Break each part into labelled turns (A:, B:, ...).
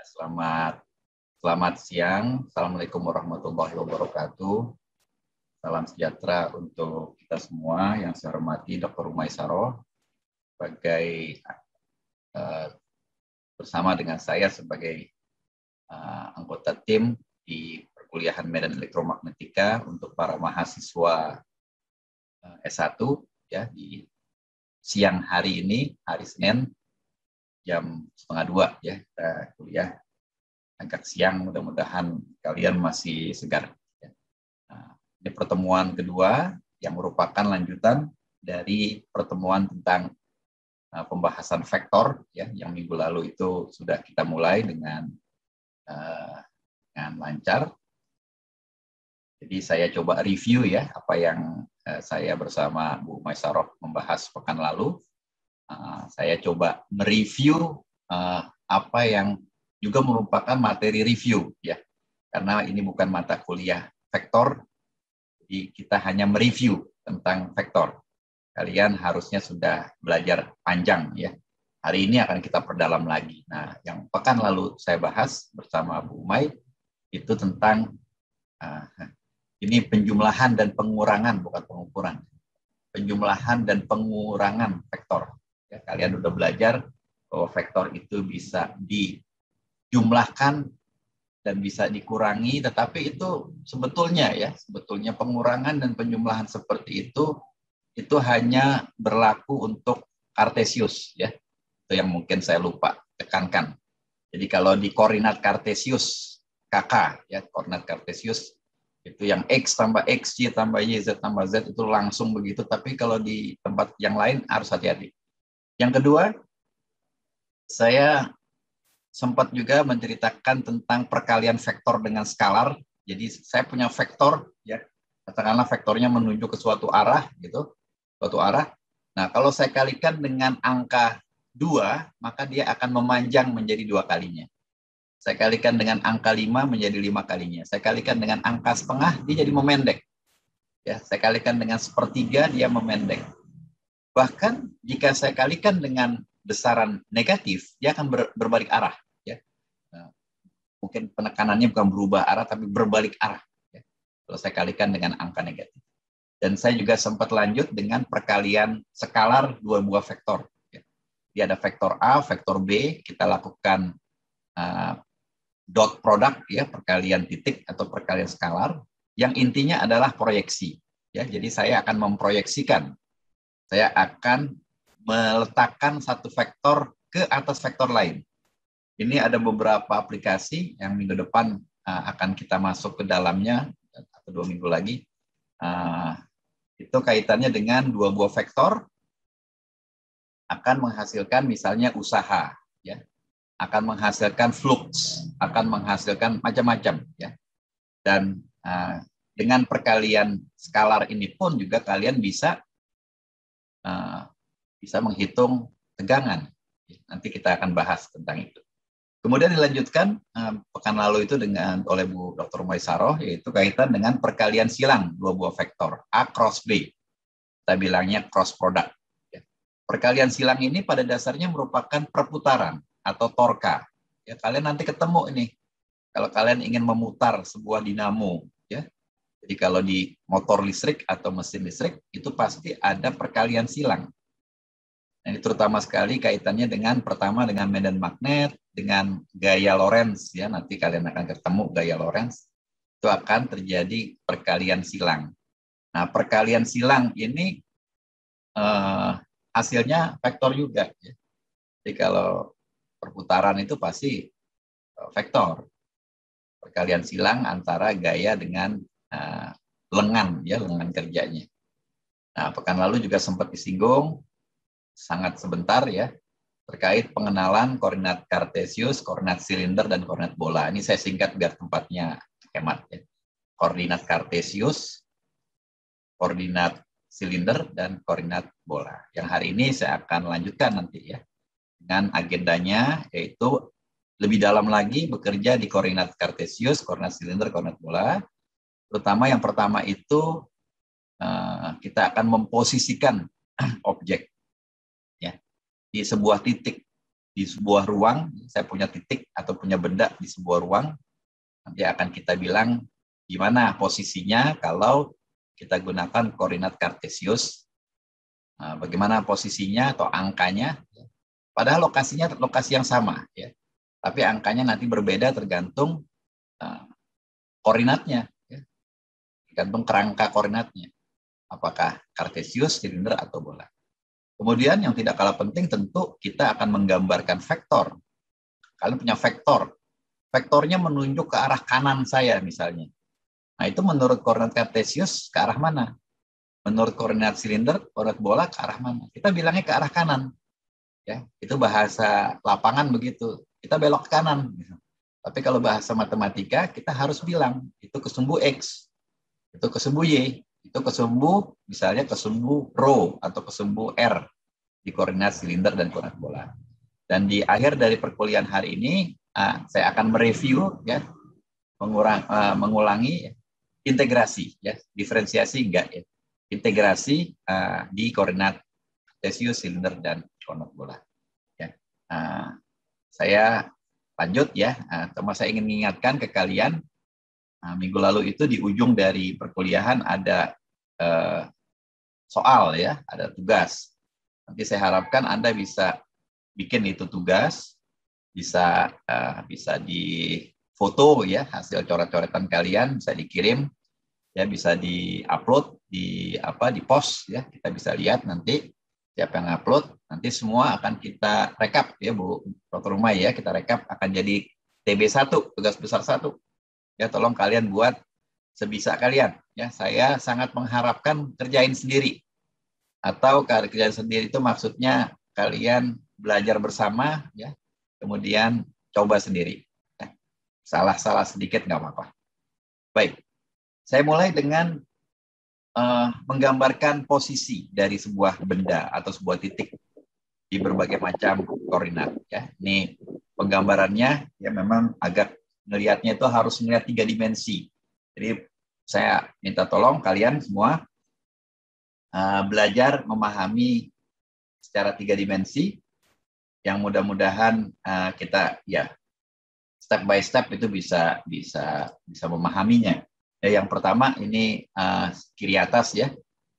A: Selamat selamat siang. Assalamualaikum warahmatullahi wabarakatuh. Salam sejahtera untuk kita semua yang saya hormati Dr. Umay sebagai uh, bersama dengan saya sebagai uh, anggota tim di perkuliahan Medan Elektromagnetika untuk para mahasiswa uh, S1 ya di siang hari ini hari Senin jam setengah dua ya kita kuliah agak siang mudah-mudahan kalian masih segar. Ya. Nah, ini pertemuan kedua yang merupakan lanjutan dari pertemuan tentang uh, pembahasan vektor ya yang minggu lalu itu sudah kita mulai dengan uh, dengan lancar. Jadi saya coba review ya apa yang uh, saya bersama Bu Maisaroh membahas pekan lalu. Uh, saya coba mereview uh, apa yang juga merupakan materi review ya. Karena ini bukan mata kuliah vektor, jadi kita hanya mereview tentang vektor. Kalian harusnya sudah belajar panjang ya. Hari ini akan kita perdalam lagi. Nah, yang pekan lalu saya bahas bersama Bu Umay itu tentang uh, ini penjumlahan dan pengurangan bukan pengukuran. Penjumlahan dan pengurangan vektor. Ya, kalian sudah belajar bahwa vektor itu bisa di jumlahkan dan bisa dikurangi, tetapi itu sebetulnya ya, sebetulnya pengurangan dan penjumlahan seperti itu itu hanya berlaku untuk Kartesius ya. Itu yang mungkin saya lupa tekankan. Jadi kalau di koordinat Kartesius KK ya, koordinat Kartesius itu yang X tambah X, Y tambah Y, Z tambah Z itu langsung begitu, tapi kalau di tempat yang lain harus hati-hati. Yang kedua, saya sempat juga menceritakan tentang perkalian vektor dengan skalar. Jadi saya punya vektor, ya katakanlah vektornya menuju ke suatu arah, gitu, suatu arah. Nah kalau saya kalikan dengan angka dua, maka dia akan memanjang menjadi dua kalinya. Saya kalikan dengan angka lima menjadi lima kalinya. Saya kalikan dengan angka setengah, dia jadi memendek. Ya, saya kalikan dengan sepertiga, dia memendek. Bahkan jika saya kalikan dengan besaran negatif, dia akan ber, berbalik arah. Ya. Nah, mungkin penekanannya bukan berubah arah, tapi berbalik arah. Ya. Kalau saya kalikan dengan angka negatif. Dan saya juga sempat lanjut dengan perkalian skalar dua buah vektor. Ya. Dia ada vektor A, vektor B, kita lakukan uh, dot product, ya perkalian titik atau perkalian skalar, yang intinya adalah proyeksi. Ya, jadi saya akan memproyeksikan, saya akan meletakkan satu vektor ke atas vektor lain. Ini ada beberapa aplikasi yang minggu depan uh, akan kita masuk ke dalamnya atau dua minggu lagi. Uh, itu kaitannya dengan dua buah vektor akan menghasilkan misalnya usaha, ya, akan menghasilkan flux, akan menghasilkan macam-macam, ya. Dan uh, dengan perkalian skalar ini pun juga kalian bisa bisa menghitung tegangan. Nanti kita akan bahas tentang itu. Kemudian dilanjutkan eh, pekan lalu itu dengan oleh Bu Dr. Moisaroh yaitu kaitan dengan perkalian silang dua buah vektor A cross B. Kita bilangnya cross product. Ya. Perkalian silang ini pada dasarnya merupakan perputaran atau torka. Ya, kalian nanti ketemu ini. Kalau kalian ingin memutar sebuah dinamo. Jadi kalau di motor listrik atau mesin listrik itu pasti ada perkalian silang. Nah, ini terutama sekali kaitannya dengan pertama dengan medan magnet, dengan gaya Lorentz ya. Nanti kalian akan ketemu gaya Lorentz. Itu akan terjadi perkalian silang. Nah, perkalian silang ini eh, hasilnya vektor juga ya. Jadi kalau perputaran itu pasti eh, vektor. Perkalian silang antara gaya dengan uh, lengan ya, lengan kerjanya. Nah, pekan lalu juga sempat disinggung sangat sebentar ya terkait pengenalan koordinat kartesius, koordinat silinder dan koordinat bola. Ini saya singkat biar tempatnya hemat ya. Koordinat kartesius, koordinat silinder dan koordinat bola. Yang hari ini saya akan lanjutkan nanti ya dengan agendanya yaitu lebih dalam lagi bekerja di koordinat kartesius, koordinat silinder, koordinat bola. Terutama yang pertama itu eh, kita akan memposisikan objek di sebuah titik di sebuah ruang, saya punya titik atau punya benda di sebuah ruang, nanti akan kita bilang gimana posisinya kalau kita gunakan koordinat kartesius, nah, bagaimana posisinya atau angkanya, padahal lokasinya lokasi yang sama, ya, tapi angkanya nanti berbeda tergantung uh, koordinatnya, ya. Tergantung kerangka koordinatnya, apakah kartesius, silinder atau bola. Kemudian yang tidak kalah penting tentu kita akan menggambarkan vektor. Kalian punya vektor. Vektornya menunjuk ke arah kanan saya misalnya. Nah itu menurut koordinat kartesius ke arah mana? Menurut koordinat silinder, koordinat bola ke arah mana? Kita bilangnya ke arah kanan. Ya, itu bahasa lapangan begitu. Kita belok ke kanan. Tapi kalau bahasa matematika kita harus bilang itu kesumbu X, itu kesumbu Y, itu kesumbu misalnya kesumbu rho atau kesumbu R di koordinat silinder dan koordinat bola. Dan di akhir dari perkuliahan hari ini uh, saya akan mereview ya mengurang, uh, mengulangi integrasi ya diferensiasi enggak ya integrasi uh, di koordinat Cartesius silinder dan koordinat bola. Ya. Saya lanjut ya, uh, saya ingin mengingatkan ke kalian Nah, minggu lalu itu di ujung dari perkuliahan ada eh, soal ya, ada tugas. Nanti saya harapkan Anda bisa bikin itu tugas, bisa eh, bisa di foto ya hasil coret-coretan kalian bisa dikirim ya bisa di-upload di apa di post ya kita bisa lihat nanti siapa yang upload nanti semua akan kita rekap ya Bu. Rumah ya kita rekap akan jadi TB1 tugas besar satu ya tolong kalian buat sebisa kalian. Ya saya sangat mengharapkan kerjain sendiri. Atau kerjaan sendiri itu maksudnya kalian belajar bersama ya. Kemudian coba sendiri. Ya. salah-salah sedikit nggak apa-apa. Baik. Saya mulai dengan uh, menggambarkan posisi dari sebuah benda atau sebuah titik di berbagai macam koordinat ya. Ini penggambarannya ya memang agak ngelihatnya itu harus melihat tiga dimensi. Jadi saya minta tolong kalian semua uh, belajar memahami secara tiga dimensi yang mudah-mudahan uh, kita ya step by step itu bisa bisa bisa memahaminya. Ya, yang pertama ini uh, kiri atas ya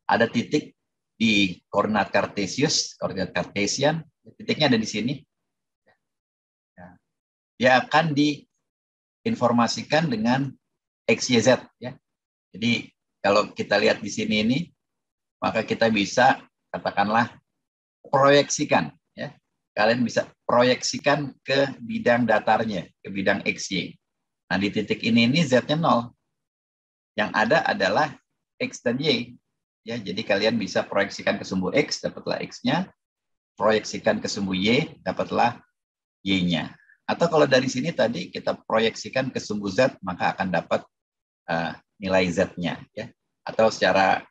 A: ada titik di koordinat kartesius, koordinat kartesian, titiknya ada di sini. Ya. Akan di informasikan dengan XYZ ya. Jadi kalau kita lihat di sini ini maka kita bisa katakanlah proyeksikan ya. Kalian bisa proyeksikan ke bidang datarnya, ke bidang XY. Nah, di titik ini ini Z-nya 0. Yang ada adalah X dan Y. Ya, jadi kalian bisa proyeksikan ke sumbu X, dapatlah X-nya. Proyeksikan ke sumbu Y, dapatlah Y-nya. Atau kalau dari sini tadi kita proyeksikan ke sumbu Z, maka akan dapat uh, nilai Z-nya. Ya. Atau secara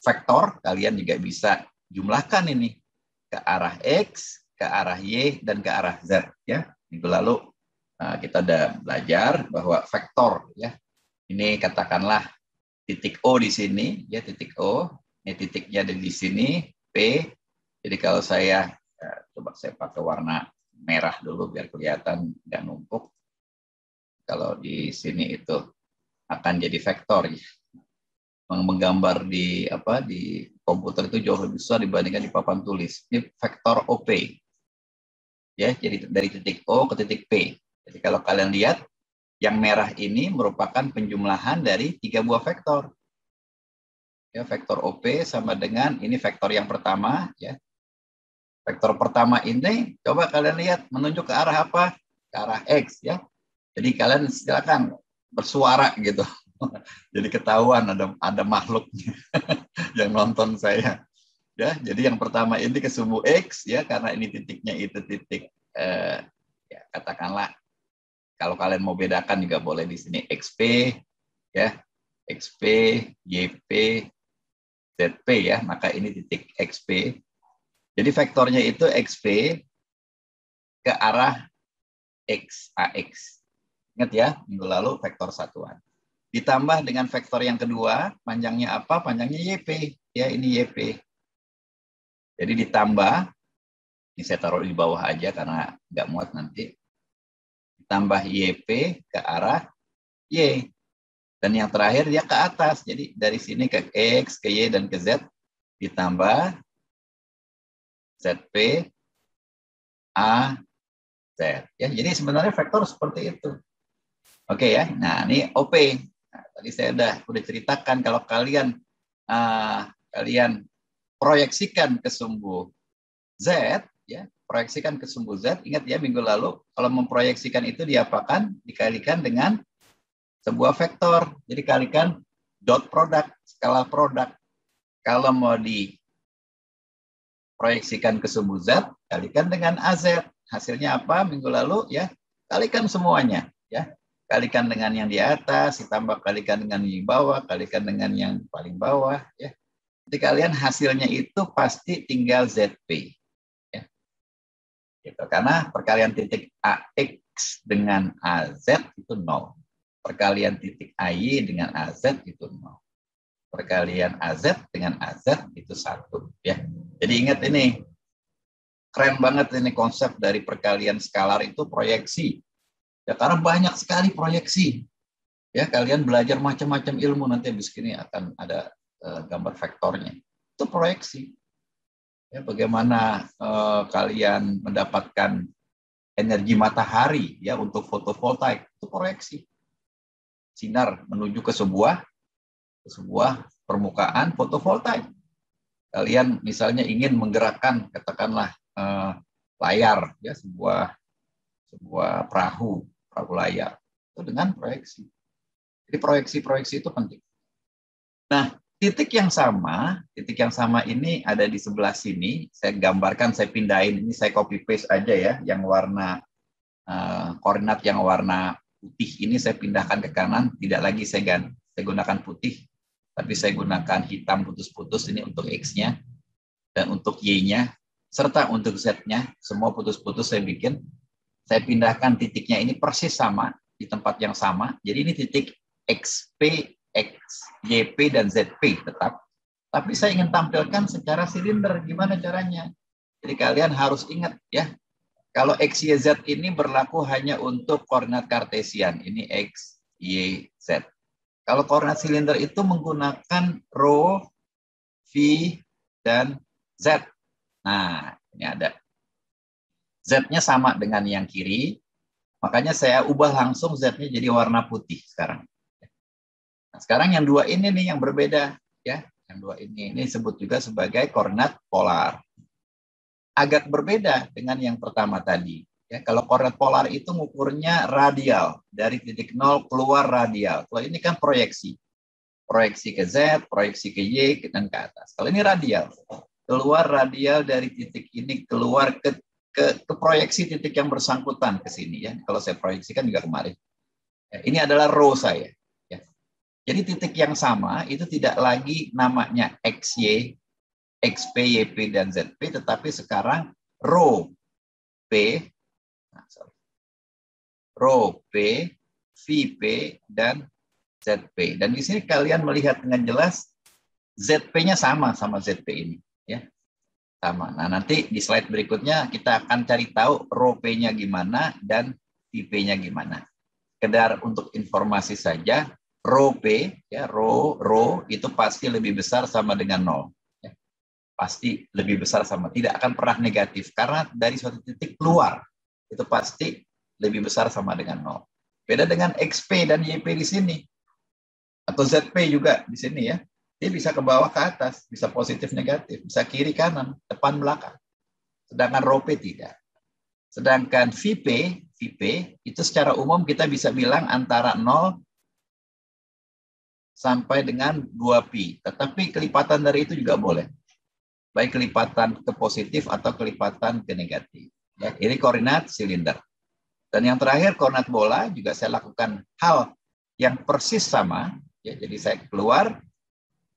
A: vektor, kalian juga bisa jumlahkan ini ke arah X, ke arah Y, dan ke arah Z. Ya. Minggu lalu uh, kita sudah belajar bahwa vektor, ya ini katakanlah titik O di sini, ya titik O, ini titiknya ada di sini, P. Jadi kalau saya, ya, coba saya pakai warna merah dulu biar kelihatan nggak numpuk. Kalau di sini itu akan jadi vektor ya. Menggambar di apa di komputer itu jauh lebih besar dibandingkan di papan tulis. Ini vektor OP. Ya, jadi dari titik O ke titik P. Jadi kalau kalian lihat yang merah ini merupakan penjumlahan dari tiga buah vektor. Ya, vektor OP sama dengan ini vektor yang pertama ya, Vektor pertama ini coba kalian lihat menunjuk ke arah apa? Ke arah X ya. Jadi kalian silakan bersuara gitu. jadi ketahuan ada ada makhluknya yang nonton saya. Ya, jadi yang pertama ini ke sumbu X ya karena ini titiknya itu titik eh, ya katakanlah kalau kalian mau bedakan juga boleh di sini XP ya XP YP ZP ya maka ini titik XP jadi vektornya itu XP ke arah X, AX. Ingat ya, minggu lalu vektor satuan. Ditambah dengan vektor yang kedua, panjangnya apa? Panjangnya YP. Ya, ini YP. Jadi ditambah Ini saya taruh di bawah aja karena nggak muat nanti. Tambah YP ke arah Y. Dan yang terakhir dia ke atas. Jadi dari sini ke X, ke Y, dan ke Z. Ditambah ZP, A, Z. Ya, jadi sebenarnya vektor seperti itu. Oke ya. Nah, ini OP. Nah, tadi saya udah udah ceritakan kalau kalian uh, kalian proyeksikan ke sumbu Z, ya, proyeksikan ke sumbu Z, ingat ya minggu lalu, kalau memproyeksikan itu diapakan? Dikalikan dengan sebuah vektor. Jadi kalikan dot produk, skala produk. Kalau mau diproyeksikan ke sumbu Z, kalikan dengan AZ. Hasilnya apa minggu lalu? Ya, kalikan semuanya. Ya, kalikan dengan yang di atas, ditambah kalikan dengan yang bawah, kalikan dengan yang paling bawah. Ya, jadi kalian hasilnya itu pasti tinggal ZP. Ya. Gitu. Karena perkalian titik AX dengan AZ itu nol. Perkalian titik AY dengan AZ itu nol. Perkalian AZ dengan AZ itu satu. Ya. Jadi ingat ini, keren banget ini konsep dari perkalian skalar itu proyeksi. Ya, karena banyak sekali proyeksi. Ya, kalian belajar macam-macam ilmu nanti habis ini akan ada uh, gambar vektornya. Itu proyeksi. Ya, bagaimana uh, kalian mendapatkan energi matahari ya untuk fotovoltaik itu proyeksi. Sinar menuju ke sebuah sebuah permukaan fotovoltaik. Kalian misalnya ingin menggerakkan katakanlah uh, layar ya sebuah sebuah perahu perahu layar itu dengan proyeksi. Jadi proyeksi-proyeksi itu penting. Nah, titik yang sama, titik yang sama ini ada di sebelah sini. Saya gambarkan, saya pindahin. Ini saya copy paste aja ya, yang warna uh, koordinat yang warna putih ini saya pindahkan ke kanan. Tidak lagi saya, gan, saya gunakan putih, tapi saya gunakan hitam putus-putus ini untuk x-nya dan untuk y-nya serta untuk z-nya. Semua putus-putus saya bikin. Saya pindahkan titiknya ini persis sama di tempat yang sama. Jadi ini titik xp X, YP, dan ZP tetap. Tapi saya ingin tampilkan secara silinder, gimana caranya. Jadi kalian harus ingat ya, kalau X, Y, Z ini berlaku hanya untuk koordinat kartesian. Ini X, Y, Z. Kalau koordinat silinder itu menggunakan rho, V, dan Z. Nah, ini ada. Z-nya sama dengan yang kiri, makanya saya ubah langsung Z-nya jadi warna putih sekarang. Nah, sekarang yang dua ini nih yang berbeda ya. Yang dua ini ini disebut juga sebagai koordinat polar. Agak berbeda dengan yang pertama tadi. Ya, kalau koordinat polar itu ngukurnya radial dari titik nol keluar radial. Kalau ini kan proyeksi, proyeksi ke z, proyeksi ke y dan ke atas. Kalau ini radial, keluar radial dari titik ini keluar ke ke, ke proyeksi titik yang bersangkutan ke sini ya. Kalau saya proyeksikan juga kemarin. Ya, ini adalah row saya. Jadi titik yang sama itu tidak lagi namanya XY, XP, YP, dan ZP, tetapi sekarang rho P, rho P, VP, dan ZP. Dan di sini kalian melihat dengan jelas ZP-nya sama sama ZP ini. ya sama. Nah, nanti di slide berikutnya kita akan cari tahu rho P-nya gimana dan VP-nya gimana. Sekedar untuk informasi saja, rho P, ya, rho, rho itu pasti lebih besar sama dengan nol. Ya. Pasti lebih besar sama, tidak akan pernah negatif. Karena dari suatu titik keluar, itu pasti lebih besar sama dengan nol. Beda dengan XP dan YP di sini. Atau ZP juga di sini ya. Dia bisa ke bawah ke atas, bisa positif negatif, bisa kiri kanan, depan belakang. Sedangkan rho P tidak. Sedangkan VP, VP itu secara umum kita bisa bilang antara 0 sampai dengan 2pi. Tetapi kelipatan dari itu juga boleh. Baik kelipatan ke positif atau kelipatan ke negatif. Ya, ini koordinat silinder. Dan yang terakhir koordinat bola juga saya lakukan hal yang persis sama. Ya, jadi saya keluar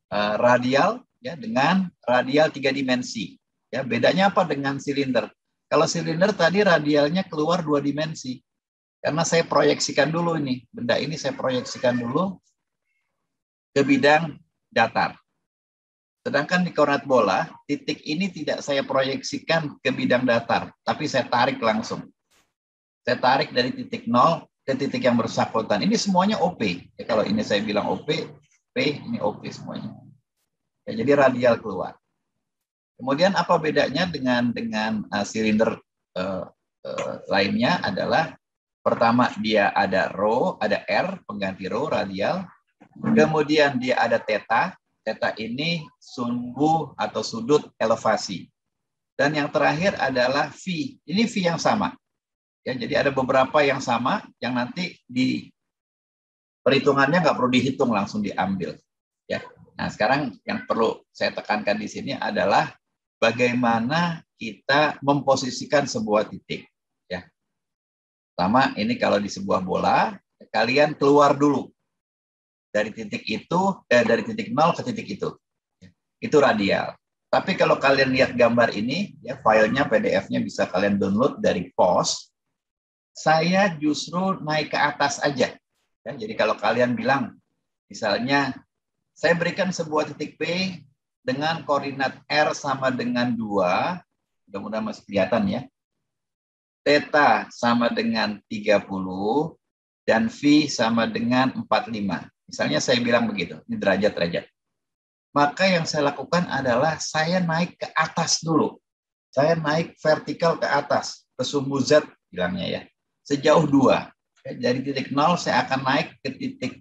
A: uh, radial ya dengan radial tiga dimensi. Ya, bedanya apa dengan silinder? Kalau silinder tadi radialnya keluar dua dimensi. Karena saya proyeksikan dulu ini, benda ini saya proyeksikan dulu ke bidang datar. Sedangkan di koordinat bola, titik ini tidak saya proyeksikan ke bidang datar, tapi saya tarik langsung. Saya tarik dari titik nol ke titik yang bersangkutan. Ini semuanya OP. Ya, kalau ini saya bilang OP, P ini OP semuanya. Ya, jadi radial keluar. Kemudian apa bedanya dengan dengan uh, silinder uh, uh, lainnya adalah pertama dia ada rho, ada R pengganti rho radial. Kemudian dia ada theta. Theta ini sumbu atau sudut elevasi. Dan yang terakhir adalah V. Ini V yang sama. Ya, jadi ada beberapa yang sama yang nanti di perhitungannya nggak perlu dihitung langsung diambil. Ya. Nah sekarang yang perlu saya tekankan di sini adalah bagaimana kita memposisikan sebuah titik. Ya. Pertama ini kalau di sebuah bola kalian keluar dulu dari titik itu eh, dari titik nol ke titik itu. Ya. Itu radial. Tapi kalau kalian lihat gambar ini, ya filenya PDF-nya bisa kalian download dari POS saya justru naik ke atas aja. Ya, jadi kalau kalian bilang, misalnya, saya berikan sebuah titik P dengan koordinat R sama dengan 2, mudah-mudahan masih kelihatan ya. Theta sama dengan 30, dan V sama dengan 45. Misalnya saya bilang begitu, ini derajat-derajat. Maka yang saya lakukan adalah saya naik ke atas dulu. Saya naik vertikal ke atas, ke sumbu Z bilangnya ya sejauh dua. Dari titik nol saya akan naik ke titik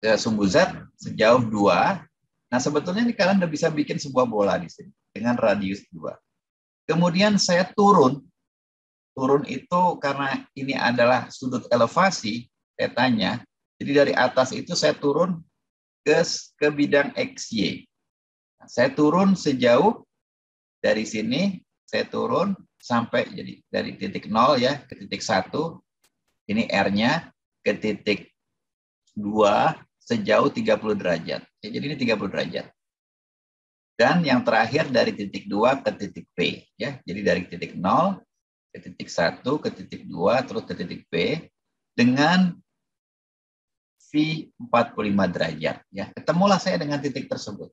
A: ke sumbu Z sejauh dua. Nah sebetulnya ini kalian udah bisa bikin sebuah bola di sini dengan radius dua. Kemudian saya turun. Turun itu karena ini adalah sudut elevasi petanya. Jadi dari atas itu saya turun ke, ke bidang XY. Nah, saya turun sejauh dari sini, saya turun sampai jadi dari titik nol ya ke titik satu ini R-nya ke titik dua sejauh 30 derajat. Ya, jadi ini 30 derajat. Dan yang terakhir dari titik dua ke titik P ya. Jadi dari titik nol ke titik satu ke titik dua terus ke titik P dengan V 45 derajat ya. Ketemulah saya dengan titik tersebut.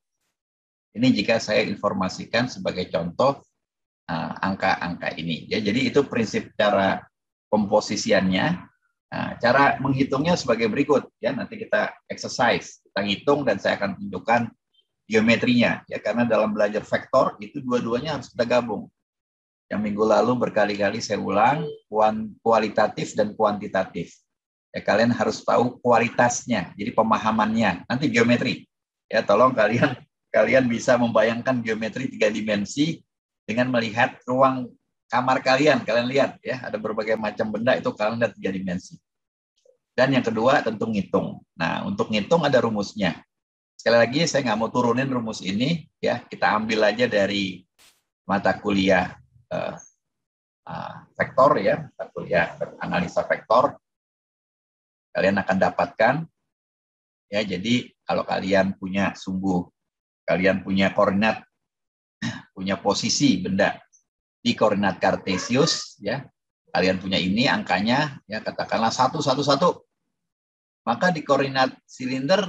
A: Ini jika saya informasikan sebagai contoh angka-angka uh, ini. Ya, jadi itu prinsip cara komposisiannya. Nah, cara menghitungnya sebagai berikut. Ya, nanti kita exercise, kita hitung dan saya akan tunjukkan geometrinya. Ya, karena dalam belajar vektor itu dua-duanya harus kita gabung. Yang minggu lalu berkali-kali saya ulang kualitatif dan kuantitatif. Ya, kalian harus tahu kualitasnya, jadi pemahamannya. Nanti geometri. Ya, tolong kalian kalian bisa membayangkan geometri tiga dimensi dengan melihat ruang kamar kalian. Kalian lihat ya, ada berbagai macam benda itu kalian lihat tiga dimensi. Dan yang kedua tentu ngitung. Nah, untuk ngitung ada rumusnya. Sekali lagi saya nggak mau turunin rumus ini ya, kita ambil aja dari mata kuliah uh, uh, vektor ya, mata kuliah analisa vektor. Kalian akan dapatkan ya, jadi kalau kalian punya sumbu, kalian punya koordinat punya posisi benda. Di koordinat kartesius ya kalian punya ini angkanya ya katakanlah satu satu satu. Maka di koordinat silinder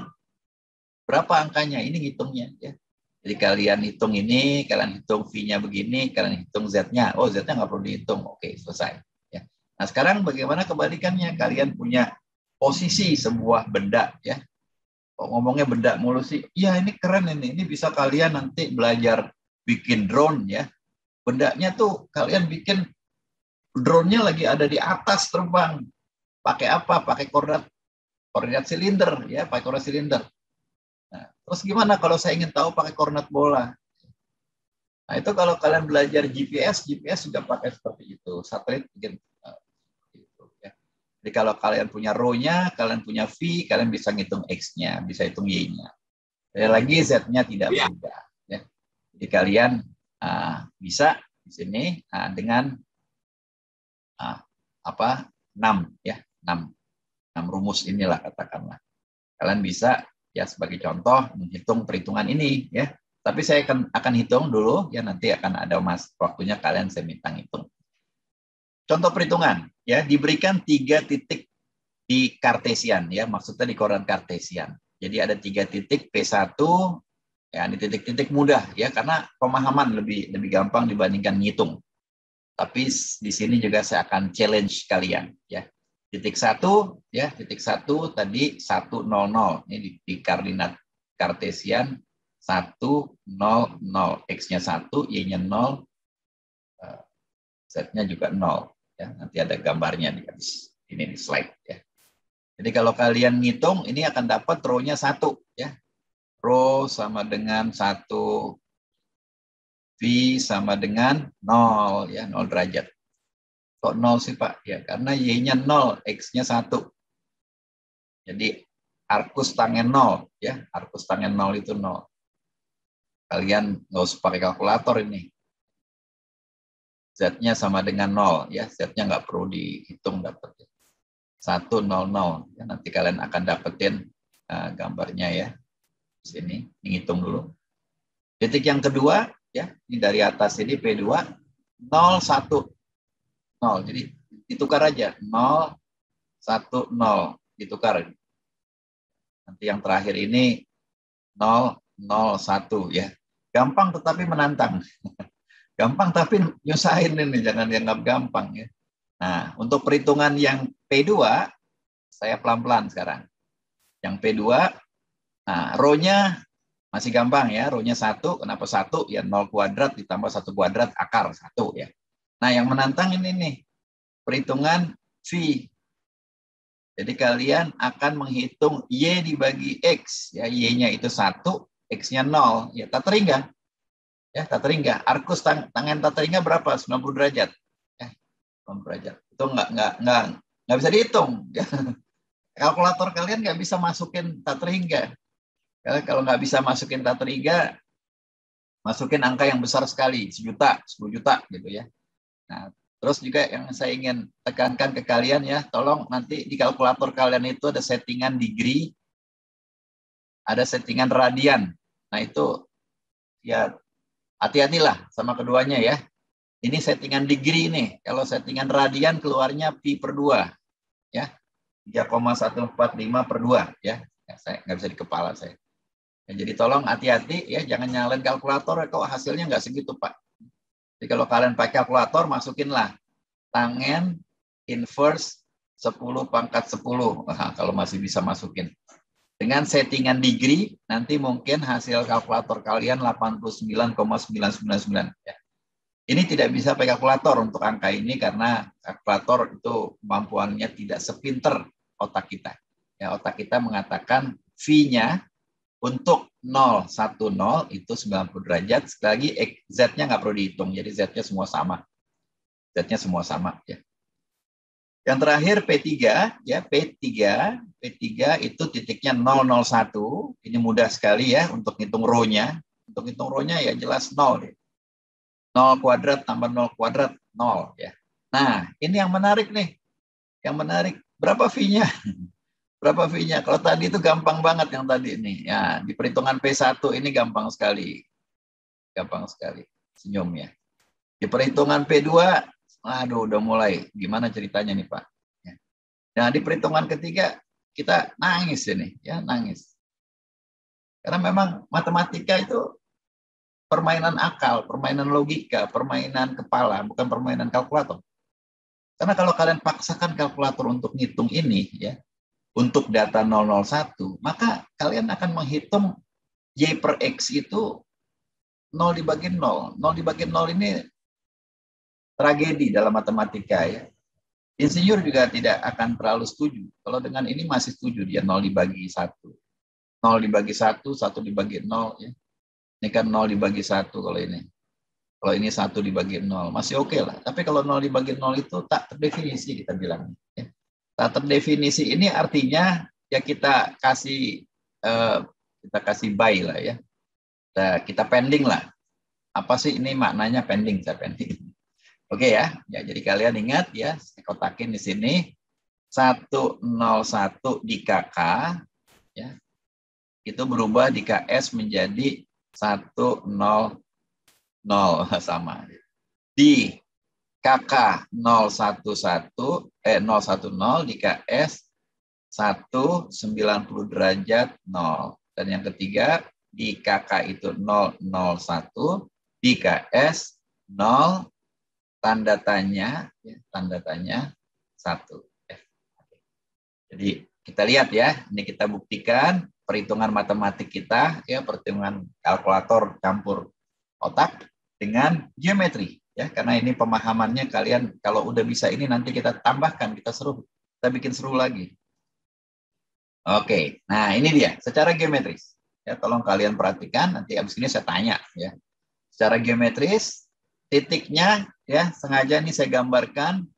A: berapa angkanya? Ini ngitungnya ya. Jadi kalian hitung ini kalian hitung v-nya begini kalian hitung z-nya. Oh z-nya nggak perlu dihitung. Oke selesai ya. Nah sekarang bagaimana kebalikannya? Kalian punya posisi sebuah benda ya. Kok ngomongnya benda mulu sih? Iya ini keren ini. Ini bisa kalian nanti belajar bikin drone ya. Bendanya tuh kalian bikin drone-nya lagi ada di atas terbang. Pakai apa? Pakai koordinat koordinat silinder ya, pakai koordinat silinder. Nah, terus gimana kalau saya ingin tahu pakai koordinat bola? Nah, itu kalau kalian belajar GPS, GPS juga pakai seperti itu. Satelit bikin uh, gitu, ya. Jadi kalau kalian punya row-nya, kalian punya V, kalian bisa ngitung X-nya, bisa hitung Y-nya. lagi Z-nya tidak ya. berubah. Jadi kalian uh, bisa di sini uh, dengan uh, apa enam ya enam enam rumus inilah katakanlah. Kalian bisa ya sebagai contoh menghitung perhitungan ini ya. Tapi saya akan akan hitung dulu ya nanti akan ada mas waktunya kalian saya minta hitung contoh perhitungan ya diberikan tiga titik di kartesian ya maksudnya di koran kartesian jadi ada tiga titik P1 Ya, ini titik-titik mudah ya karena pemahaman lebih lebih gampang dibandingkan ngitung. Tapi di sini juga saya akan challenge kalian ya. Titik satu ya, titik satu tadi satu nol nol ini di, di koordinat kartesian satu nol nol x-nya satu, y-nya nol, eh, z-nya juga nol ya. Nanti ada gambarnya di ini di slide ya. Jadi kalau kalian ngitung ini akan dapat row-nya satu ya. Row sama dengan satu V sama dengan nol ya, nol derajat. Kok nol sih Pak? Ya karena Y-nya nol, X-nya satu. Jadi arkus tangen nol ya, arkus tangen nol itu nol. Kalian nggak usah pakai kalkulator ini. Z-nya sama dengan nol ya, Z-nya nggak perlu dihitung dapat. Ya. 100 ya, nanti kalian akan dapetin uh, gambarnya ya sini hitung dulu. Titik yang kedua ya ini dari atas ini P2 0 1 0 jadi ditukar aja 0 1 0 ditukar. Nanti yang terakhir ini 0 0 1 ya. Gampang tetapi menantang. Gampang tapi nyusahin ini jangan dianggap gampang ya. Nah, untuk perhitungan yang P2, saya pelan-pelan sekarang. Yang P2, nah, row-nya masih gampang ya, row-nya 1, kenapa 1? Ya 0 kuadrat ditambah 1 kuadrat akar 1 ya. Nah, yang menantang ini nih, perhitungan V. Jadi kalian akan menghitung Y dibagi X. Ya, Y-nya itu 1, X-nya 0. Ya, tak teringga. Ya, tak teringga. Arkus tang tangan tak teringga berapa? 90 derajat derajat. Itu nggak nggak nggak nggak bisa dihitung. Kalkulator kalian nggak bisa masukin tatriga. Kalau nggak bisa masukin tatriga, masukin angka yang besar sekali, sejuta, sepuluh juta gitu ya. Nah, terus juga yang saya ingin tekankan ke kalian ya, tolong nanti di kalkulator kalian itu ada settingan degree, ada settingan radian. Nah itu ya hati-hatilah sama keduanya ya. Ini settingan degree nih. Kalau settingan radian keluarnya pi per 2. Ya. 3,145 per 2 ya. ya saya nggak bisa di kepala saya. Ya, jadi tolong hati-hati ya, jangan nyalain kalkulator kok hasilnya nggak segitu Pak. Jadi kalau kalian pakai kalkulator masukinlah tangen inverse 10 pangkat 10. Nah, kalau masih bisa masukin. Dengan settingan degree, nanti mungkin hasil kalkulator kalian 89,999. Ya. Ini tidak bisa pakai kalkulator untuk angka ini karena kalkulator itu kemampuannya tidak sepinter otak kita. Ya, otak kita mengatakan V-nya untuk 0, 1, 0 itu 90 derajat. Sekali lagi Z-nya nggak perlu dihitung, jadi Z-nya semua sama. Z-nya semua sama. Ya. Yang terakhir P3, ya P3, P3 itu titiknya 001. Ini mudah sekali ya untuk hitung row-nya. Untuk hitung row-nya ya jelas 0. 0 kuadrat tambah 0 kuadrat 0 ya. Nah, ini yang menarik nih. Yang menarik, berapa V-nya? Berapa V-nya? Kalau tadi itu gampang banget yang tadi ini. Ya, di perhitungan P1 ini gampang sekali. Gampang sekali. Senyum ya. Di perhitungan P2, aduh udah mulai. Gimana ceritanya nih Pak? Ya. Nah, di perhitungan ketiga kita nangis ini, ya nangis. Karena memang matematika itu permainan akal, permainan logika, permainan kepala, bukan permainan kalkulator. Karena kalau kalian paksakan kalkulator untuk ngitung ini, ya, untuk data 001, maka kalian akan menghitung Y per X itu 0 dibagi 0. 0 dibagi 0 ini tragedi dalam matematika ya. Insinyur juga tidak akan terlalu setuju. Kalau dengan ini masih setuju dia 0 dibagi 1. 0 dibagi 1, 1 dibagi 0 ya. Ini kan 0 dibagi 1 kalau ini. Kalau ini 1 dibagi 0, masih oke okay lah. Tapi kalau 0 dibagi 0 itu tak terdefinisi kita bilang. Ya. Tak terdefinisi ini artinya ya kita kasih uh, kita kasih buy lah ya. Kita, kita pending lah. Apa sih ini maknanya pending? Saya pending. Oke okay ya. ya. Jadi kalian ingat ya, saya kotakin di sini 101 di KK ya. Itu berubah di KS menjadi satu nol nol sama di KK 011 eh 010 di KS 1 90 derajat 0 dan yang ketiga di KK itu 001, di KS 0, tanda tanya, ya, tanda tanya 1. Jadi kita lihat ya, ini kita buktikan perhitungan matematik kita, ya perhitungan kalkulator campur otak dengan geometri ya karena ini pemahamannya kalian kalau udah bisa ini nanti kita tambahkan kita seru kita bikin seru lagi. Oke nah ini dia secara geometris. Ya tolong kalian perhatikan nanti abis ini saya tanya ya. Secara geometris titiknya ya sengaja ini saya gambarkan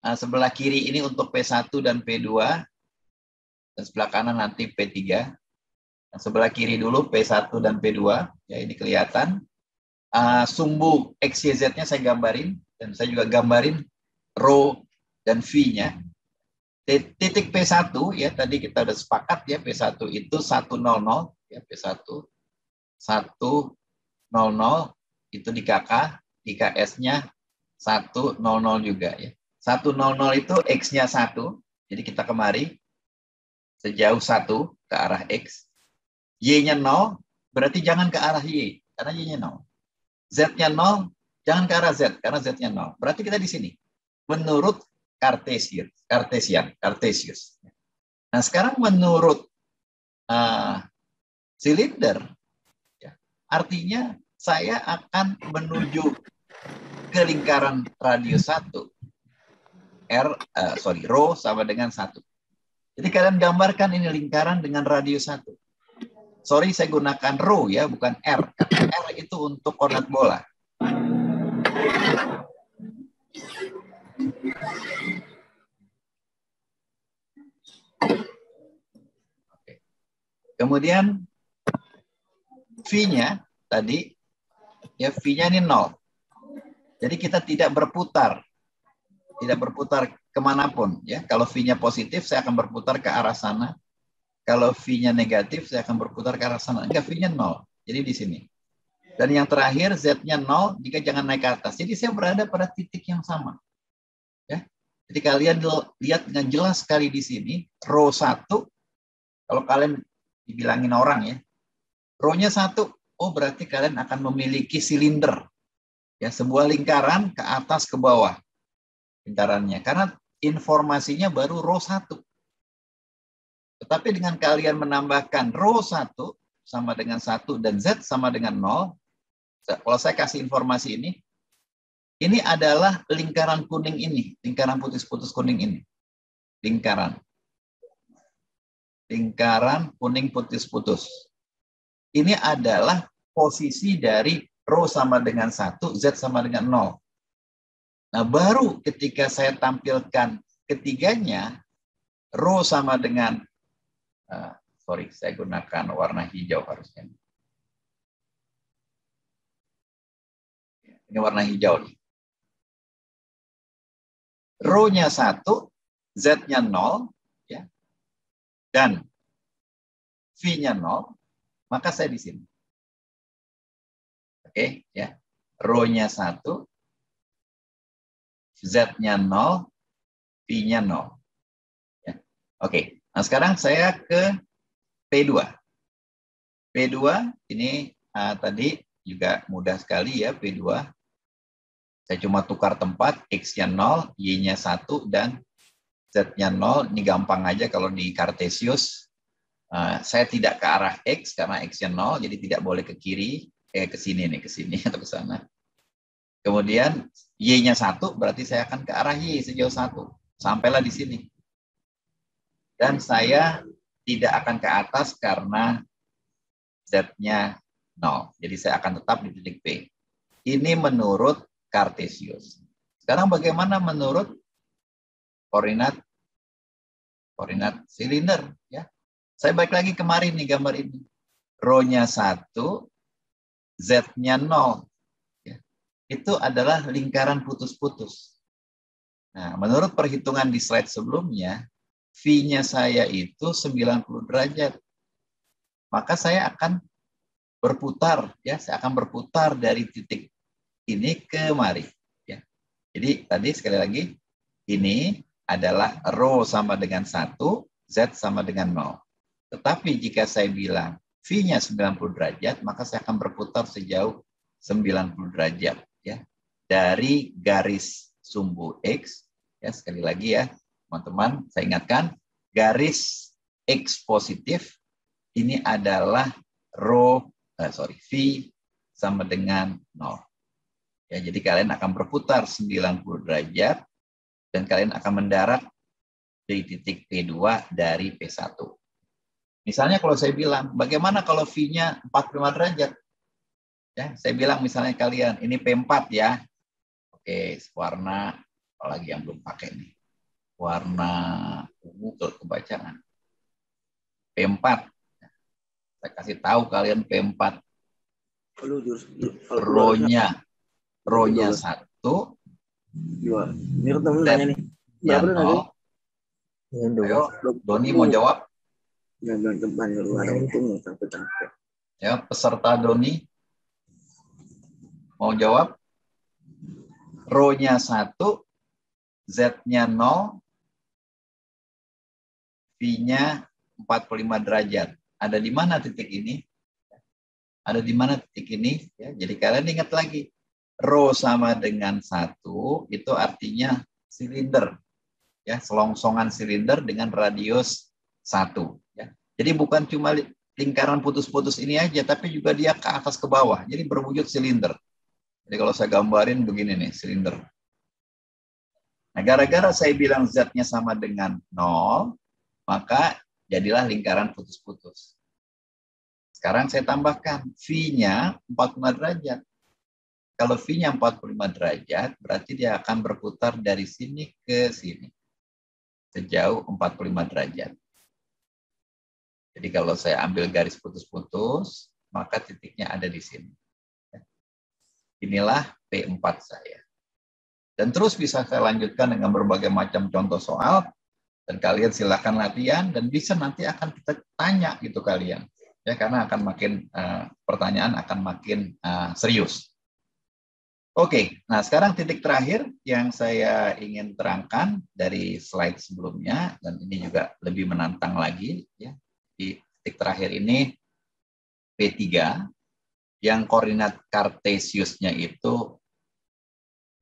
A: nah, sebelah kiri ini untuk P1 dan P2 dan sebelah kanan nanti P3 nah, sebelah kiri dulu P1 dan P2 ya ini kelihatan uh, sumbu X, Y, Z-nya saya gambarin. Dan saya juga gambarin row dan V-nya. Titik P1 ya tadi kita sudah sepakat ya P1 itu 100 ya P1 100 itu di KK, di KS-nya 100 juga ya. 100 itu X-nya 1. Jadi kita kemari sejauh 1 ke arah X. Y-nya 0 berarti jangan ke arah Y karena Y-nya 0. Z-nya 0, jangan ke arah Z, karena Z-nya 0. Berarti kita di sini. Menurut Cartesius. Cartesian, Cartesius. Nah, sekarang menurut uh, silinder, ya, artinya saya akan menuju ke lingkaran radius 1. R, uh, sorry, rho sama dengan 1. Jadi kalian gambarkan ini lingkaran dengan radius 1 sorry saya gunakan rho ya, bukan R. R itu untuk koordinat bola. Kemudian V-nya tadi, ya V-nya ini nol. Jadi kita tidak berputar. Tidak berputar ke mana pun. ya. Kalau V-nya positif, saya akan berputar ke arah sana. Kalau V-nya negatif, saya akan berputar ke arah sana. Enggak, V-nya nol. Jadi di sini. Dan yang terakhir, Z-nya nol jika jangan naik ke atas. Jadi saya berada pada titik yang sama. Ya. Jadi kalian lihat dengan jelas sekali di sini, row 1, kalau kalian dibilangin orang ya, row-nya 1, oh berarti kalian akan memiliki silinder. Ya, sebuah lingkaran ke atas ke bawah lingkarannya. Karena informasinya baru row 1. Tetapi dengan kalian menambahkan row 1 sama dengan 1 dan Z sama dengan 0, kalau saya kasih informasi ini, ini adalah lingkaran kuning ini, lingkaran putus-putus kuning ini. Lingkaran. Lingkaran kuning putus-putus. Ini adalah posisi dari row sama dengan 1, Z sama dengan 0. Nah, baru ketika saya tampilkan ketiganya, row sama dengan uh, sorry, saya gunakan warna hijau harusnya. Ini warna hijau nih. Rho-nya 1, Z-nya 0, ya, dan V-nya 0, maka saya di sini. Oke, ya. Rho-nya 1, Z-nya 0, V-nya 0. Ya. Oke, Nah, sekarang saya ke P2. P2 ini uh, tadi juga mudah sekali ya P2. Saya cuma tukar tempat, X-nya 0, Y-nya 1, dan Z-nya 0. Ini gampang aja kalau di Cartesius. Uh, saya tidak ke arah X karena X-nya 0, jadi tidak boleh ke kiri, eh ke sini nih, ke sini atau ke sana. Kemudian Y-nya 1, berarti saya akan ke arah Y sejauh 1. Sampailah di sini dan saya tidak akan ke atas karena Z-nya 0. Jadi saya akan tetap di titik P. Ini menurut Cartesius. Sekarang bagaimana menurut koordinat koordinat silinder ya. Saya balik lagi kemarin nih gambar ini. Rho-nya 1, Z-nya 0. Ya. Itu adalah lingkaran putus-putus. Nah, menurut perhitungan di slide sebelumnya, V-nya saya itu 90 derajat. Maka saya akan berputar ya, saya akan berputar dari titik ini ke mari ya. Jadi tadi sekali lagi ini adalah rho sama dengan 1, Z sama dengan 0. Tetapi jika saya bilang V-nya 90 derajat, maka saya akan berputar sejauh 90 derajat ya. Dari garis sumbu X ya sekali lagi ya, teman-teman, saya ingatkan garis X positif ini adalah rho eh, sorry, V sama dengan 0. Ya, jadi kalian akan berputar 90 derajat dan kalian akan mendarat di titik P2 dari P1. Misalnya kalau saya bilang, bagaimana kalau V-nya 45 derajat? Ya, saya bilang misalnya kalian, ini P4 ya. Oke, warna, apalagi yang belum pakai nih. Warna ungu ke kebacaan. P4. Saya kasih tahu kalian P4. Ronya, ronya satu.
B: Dua. Ini ketemu nanya nih.
A: Nol. Ayo, Doni mau jawab?
B: Ya, ada untung
A: Ya, peserta Doni mau jawab? Rho-nya 1, Z-nya 0, V-nya 45 derajat. Ada di mana titik ini? Ada di mana titik ini? Ya, jadi kalian ingat lagi. Rho sama dengan 1, itu artinya silinder. Ya, selongsongan silinder dengan radius 1. Jadi bukan cuma lingkaran putus-putus ini aja, tapi juga dia ke atas ke bawah. Jadi berwujud silinder. Jadi kalau saya gambarin begini nih, silinder. Nah, gara-gara saya bilang Z-nya sama dengan 0, maka jadilah lingkaran putus-putus. Sekarang saya tambahkan V-nya 45 derajat. Kalau V-nya 45 derajat, berarti dia akan berputar dari sini ke sini. Sejauh 45 derajat. Jadi kalau saya ambil garis putus-putus, maka titiknya ada di sini. Inilah P4 saya. Dan terus bisa saya lanjutkan dengan berbagai macam contoh soal, dan kalian silakan latihan, dan bisa nanti akan kita tanya gitu kalian. Ya, karena akan makin, uh, pertanyaan akan makin uh, serius. Oke, nah sekarang titik terakhir yang saya ingin terangkan dari slide sebelumnya, dan ini juga lebih menantang lagi, ya, di titik terakhir ini P3 yang koordinat kartesiusnya itu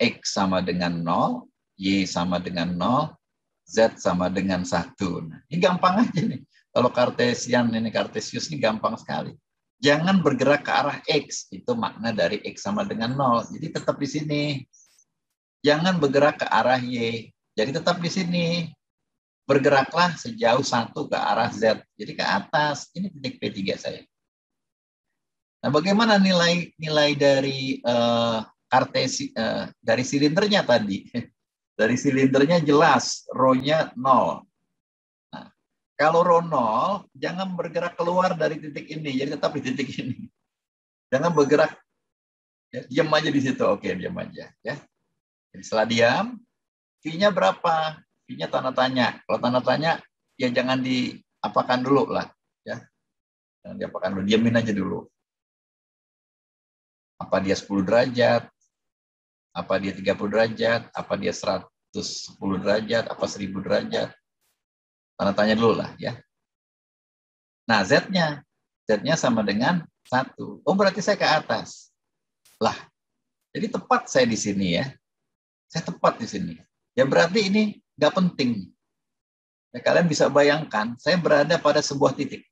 A: X sama dengan 0, Y sama dengan 0, Z sama dengan 1. Nah, ini gampang aja nih. Kalau kartesian ini kartesius ini gampang sekali. Jangan bergerak ke arah X. Itu makna dari X sama dengan 0. Jadi tetap di sini. Jangan bergerak ke arah Y. Jadi tetap di sini bergeraklah sejauh satu ke arah Z. Jadi ke atas. Ini titik P3 saya. Nah, bagaimana nilai nilai dari uh, kartesi uh, dari silindernya tadi? dari silindernya jelas, rho-nya 0. Nah, kalau rho 0, jangan bergerak keluar dari titik ini, jadi tetap di titik ini. Jangan bergerak, ya, diam aja di situ. Oke, diam aja. Ya. Jadi setelah diam, V-nya berapa? V-nya tanda tanya. Kalau tanda tanya, ya jangan diapakan dulu lah. ya Jangan diapakan dulu, diamin aja dulu. Apa dia 10 derajat, apa dia 30 derajat, apa dia 110 derajat, apa 1000 derajat. Tanda tanya dulu lah ya. Nah, Z-nya. Z-nya sama dengan 1. Oh, berarti saya ke atas. Lah, jadi tepat saya di sini ya. Saya tepat di sini. Ya berarti ini nggak penting. Ya, kalian bisa bayangkan, saya berada pada sebuah titik.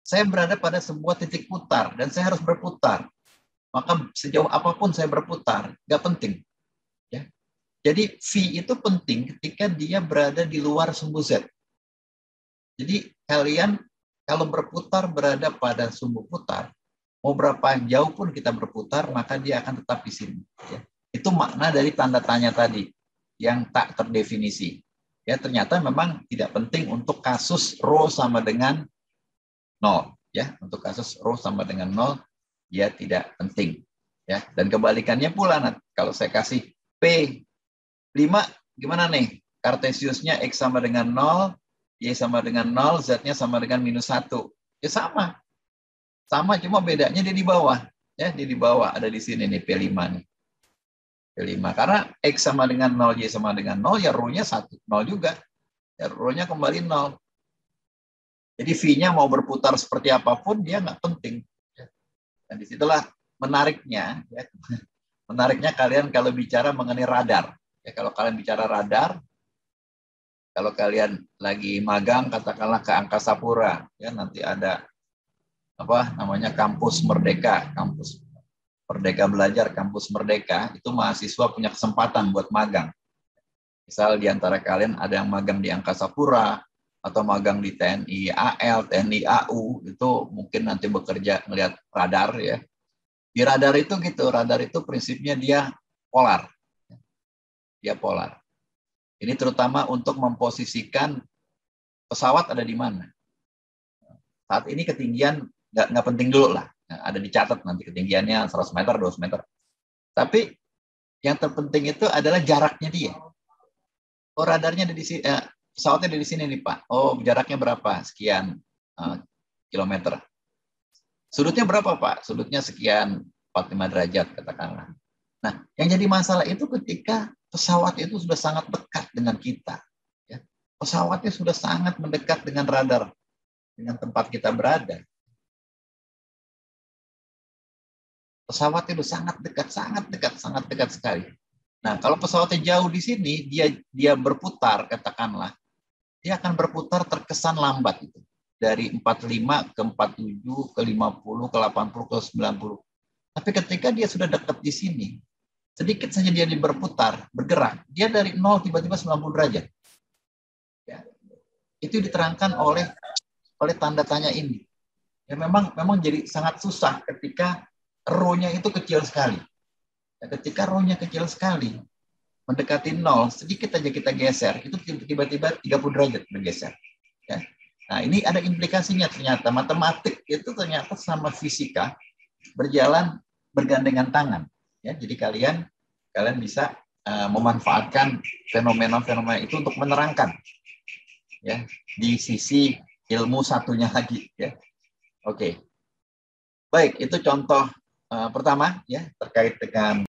A: Saya berada pada sebuah titik putar, dan saya harus berputar. Maka sejauh apa pun saya berputar, nggak penting. Ya. Jadi V itu penting ketika dia berada di luar sumbu Z. Jadi kalian kalau berputar berada pada sumbu putar, mau berapa jauh pun kita berputar, maka dia akan tetap di sini. Ya. Itu makna dari tanda tanya tadi yang tak terdefinisi. Ya, ternyata memang tidak penting untuk kasus rho sama dengan nol. Ya, untuk kasus rho sama dengan nol, ya tidak penting. Ya, dan kebalikannya pula, nah, kalau saya kasih P 5, gimana nih? Kartesiusnya X sama dengan 0, Y sama dengan 0, Z-nya sama dengan minus 1. Ya sama. Sama, cuma bedanya dia di bawah. Ya, dia di bawah, ada di sini nih P5 nih. P5. Karena X sama dengan 0, Y sama dengan 0, ya rho-nya 1. 0 juga. Ya rho-nya kembali 0. Jadi V-nya mau berputar seperti apa pun dia nggak penting. Dan di situlah menariknya, ya. menariknya kalian kalau bicara mengenai radar. Ya, kalau kalian bicara radar, kalau kalian lagi magang katakanlah ke Angkasa Pura, ya nanti ada apa namanya kampus Merdeka, kampus Merdeka Belajar, kampus Merdeka, itu mahasiswa punya kesempatan buat magang. Misal di antara kalian ada yang magang di Angkasa Pura, atau magang di TNI AL, TNI AU, itu mungkin nanti bekerja melihat radar ya. Di radar itu gitu, radar itu prinsipnya dia polar. Dia polar. Ini terutama untuk memposisikan pesawat ada di mana. Saat ini ketinggian nggak, nggak penting dulu lah. Ada dicatat nanti ketinggiannya 100 meter, 200 meter. Tapi yang terpenting itu adalah jaraknya dia. Oh radarnya ada di sini, eh, pesawatnya dari sini nih Pak. Oh, jaraknya berapa? Sekian uh, kilometer. Sudutnya berapa Pak? Sudutnya sekian 45 derajat katakanlah. Nah, yang jadi masalah itu ketika pesawat itu sudah sangat dekat dengan kita. Ya. Pesawatnya sudah sangat mendekat dengan radar, dengan tempat kita berada. Pesawat itu sangat dekat, sangat dekat, sangat dekat sekali. Nah, kalau pesawatnya jauh di sini, dia dia berputar, katakanlah, dia akan berputar terkesan lambat itu. Dari 45 ke 47 ke 50 ke 80 ke 90. Tapi ketika dia sudah dekat di sini, sedikit saja dia berputar, bergerak, dia dari 0 tiba-tiba 90 derajat. Ya. Itu diterangkan oleh oleh tanda tanya ini. Ya memang memang jadi sangat susah ketika row-nya itu kecil sekali. Ya, ketika row-nya kecil sekali, mendekati nol, sedikit aja kita geser, itu tiba-tiba 30 derajat bergeser. Ya. Nah, ini ada implikasinya ternyata. Matematik itu ternyata sama fisika berjalan bergandengan tangan. Ya, jadi kalian kalian bisa uh, memanfaatkan fenomena-fenomena itu untuk menerangkan ya di sisi ilmu satunya lagi ya. Oke. Baik, itu contoh uh, pertama ya terkait dengan